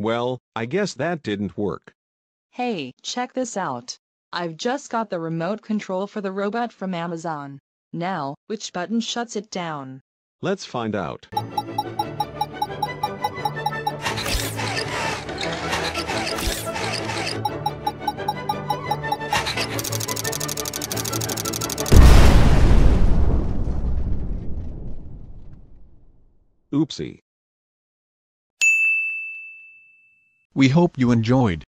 Well, I guess that didn't work. Hey, check this out. I've just got the remote control for the robot from Amazon. Now, which button shuts it down? Let's find out. Oopsie. We hope you enjoyed.